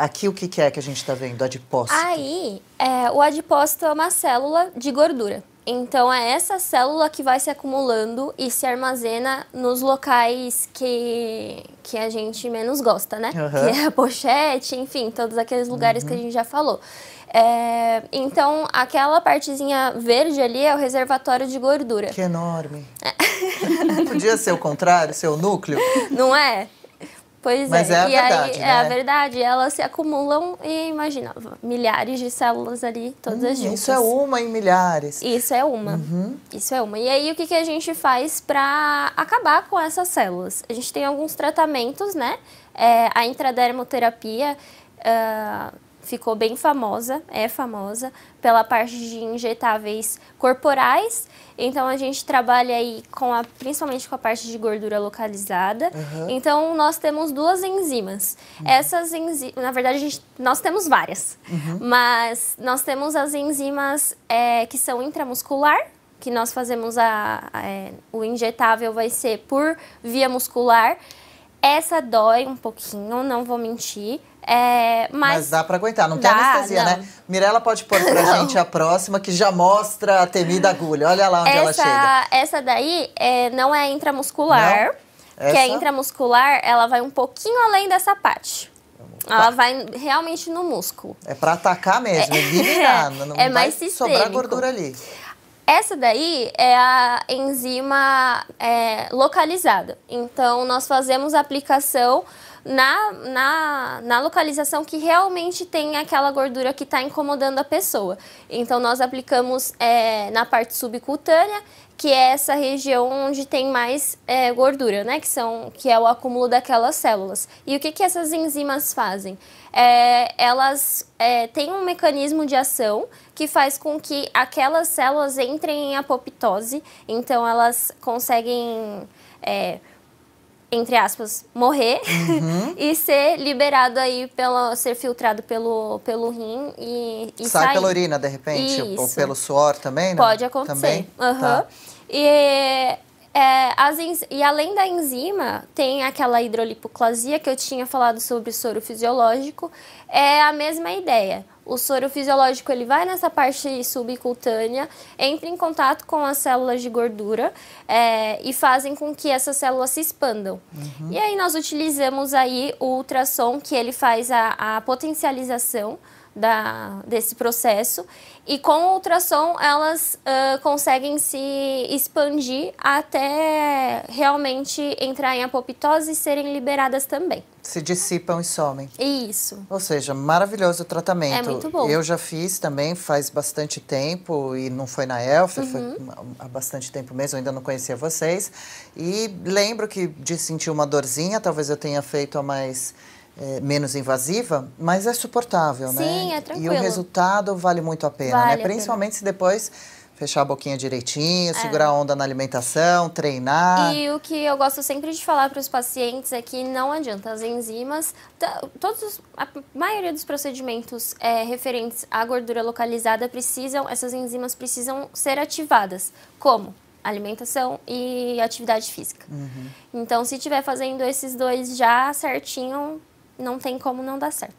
aqui o que, que é que a gente está vendo? Adipócito. Aí, é, o adipócito é uma célula de gordura. Então, é essa célula que vai se acumulando e se armazena nos locais que, que a gente menos gosta, né? Uhum. Que é a pochete, enfim, todos aqueles lugares uhum. que a gente já falou. É, então, aquela partezinha verde ali é o reservatório de gordura. Que enorme. É. Podia ser o contrário, ser o núcleo? Não é? Pois Mas é. é a e verdade, aí, né? É a verdade. Elas se acumulam e, imagina, milhares de células ali, todas hum, juntas. Isso é uma em milhares. Isso é uma. Uhum. Isso é uma. E aí, o que, que a gente faz para acabar com essas células? A gente tem alguns tratamentos, né? É, a intradermoterapia... Uh, ficou bem famosa, é famosa, pela parte de injetáveis corporais. Então a gente trabalha aí com a, principalmente com a parte de gordura localizada. Uhum. Então nós temos duas enzimas. Uhum. Essas enzimas, na verdade, gente, nós temos várias, uhum. mas nós temos as enzimas é, que são intramuscular, que nós fazemos a, a é, o injetável vai ser por via muscular. Essa dói um pouquinho, não vou mentir. É, mas, mas, dá para aguentar, não dá, tem anestesia, não. né? Mirella pode pôr pra não. gente a próxima, que já mostra a temida agulha. Olha lá onde essa, ela chega. Essa daí é, não é intramuscular. Não? Que é intramuscular, ela vai um pouquinho além dessa parte. Ela vai realmente no músculo. É para atacar mesmo, é, eliminar. Não é mais sistêmico. sobrar gordura ali. Essa daí é a enzima é, localizada. Então, nós fazemos a aplicação na, na, na localização que realmente tem aquela gordura que está incomodando a pessoa. Então, nós aplicamos é, na parte subcutânea, que é essa região onde tem mais é, gordura, né? Que, são, que é o acúmulo daquelas células. E o que, que essas enzimas fazem? É, elas é, têm um mecanismo de ação que faz com que aquelas células entrem em apoptose. Então, elas conseguem é, entre aspas, morrer uhum. e ser liberado aí pelo ser filtrado pelo, pelo rim e, e sai sair. pela urina de repente Isso. ou pelo suor também, né? Pode acontecer. Também? Uhum. Tá. E é, e além da enzima, tem aquela hidrolipoclasia que eu tinha falado sobre o soro fisiológico, é a mesma ideia. O soro fisiológico ele vai nessa parte subcutânea, entra em contato com as células de gordura é, e fazem com que essas células se expandam. Uhum. E aí nós utilizamos aí o ultrassom que ele faz a, a potencialização da, desse processo e com o ultrassom elas uh, conseguem se expandir até realmente entrar em apoptose e serem liberadas também. Se dissipam e somem. Isso. Ou seja, maravilhoso o tratamento. É muito bom. Eu já fiz também faz bastante tempo e não foi na Elfer, Uhum. foi há bastante tempo mesmo, ainda não conhecia vocês. E lembro que de sentir uma dorzinha, talvez eu tenha feito a mais é, menos invasiva, mas é suportável, né? Sim, é E tranquilo. o resultado vale muito a pena, Vale a né? pena. Principalmente se depois fechar a boquinha direitinho, É. segurar a onda na alimentação, treinar. E o que eu gosto sempre de falar para os pacientes é que não adianta as enzimas, todos, os- a maioria dos procedimentos é, referentes à gordura localizada precisam, essas enzimas precisam ser ativadas. Como? Alimentação e atividade física. Uhum. Então, se estiver fazendo esses dois já certinho, não tem como não dar certo.